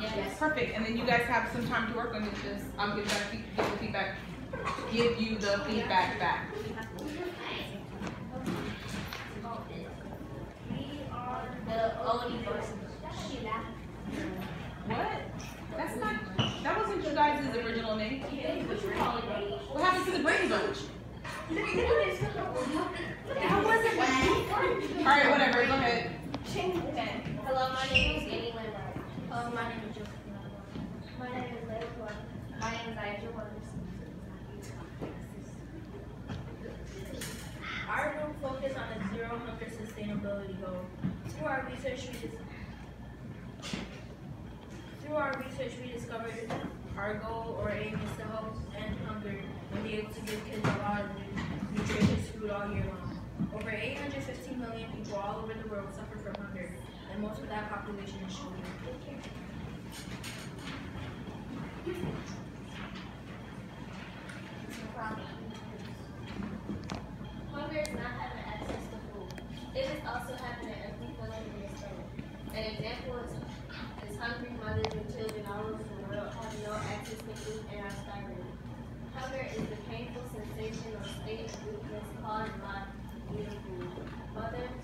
Yes. Perfect. And then you guys have some time to work on it. Just I'll give that feed- give the feedback. Give you the feedback back. The only person. What? That's not. That wasn't you guys' original name. What you call it. What happened to the Brady Bunch? That wasn't All right, whatever. Go ahead. Okay. Hello, my name is Annie Lambert. Hello, my name is Josephine Lambert. My name is Leila Clark. My name is Aisha Waters. Our group focused on a zero hunger sustainability goal. Through our research, we through our research we discovered our goal or aim is to help end hunger and be able to give kids a lot of nutritious food all year long. Over 815 million people all over the world suffer from hunger, and most of that population is children. Hunger is not having access to food. It is also having an empty feeling in your stomach. An example is, is hungry mothers and children all over the world have no access to food and are starving. Hunger is the painful sensation or state of weakness caused by eating food. Mothers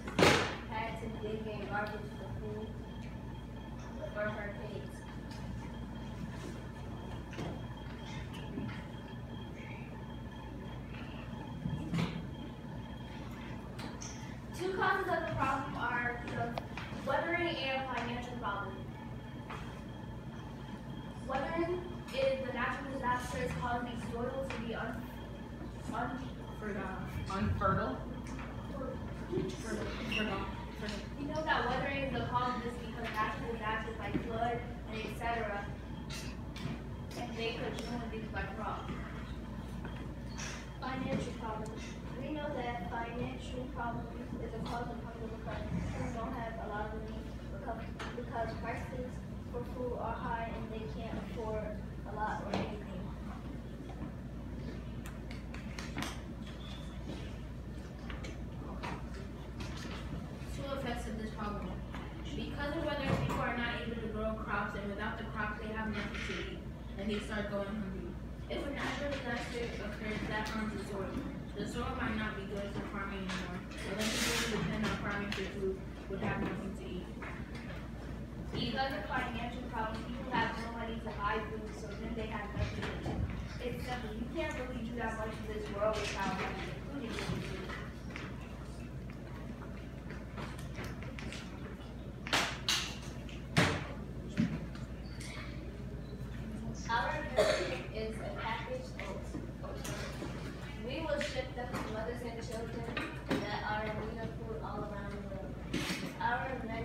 had to dig in garbage for food for her kids. Two causes of the problem are the weathering and financial problem. Weathering is the natural disasters causing soil to be un, un, Unfertile. You know that weathering is the cause of this because natural disasters like flood and etc. And they could ruin things like crops. Financial problems. We know that financial problems is a cause of hunger because people don't have a lot of money because, because prices for food are high and they can't afford a lot or anything. Two effects of this problem. Because of weather, people are not able to grow crops, and without the crops, they have nothing to eat, and they start going hungry. If a natural disaster occurs that harms the soil, the soil might not be good for farming anymore, and then people who depend on farming for food would have nothing to eat. Because of financial problems, people have no money to buy food, so then they have nothing to eat. It's simple. You can't really do that much in this world without having food in your food. Our nursery is a packaged oats. We will ship them to mothers and children that are in need of food all around the world. Our invention will help mothers all around the world produce milk for their children, and it will help children gain healthy weight. Overall, it will promote early development.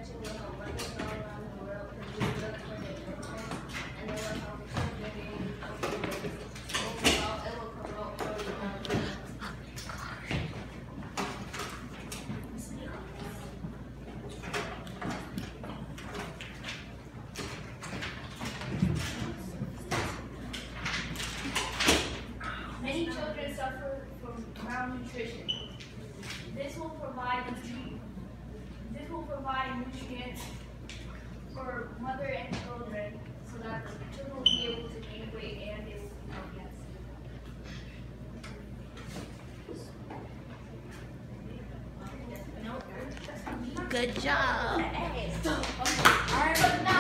Many children suffer from malnutrition. This will provide nutri- this will provide nutrients for mother and children so that the children will be able to gain weight and they will be healthy at school. Good job. Alright, but no, we're not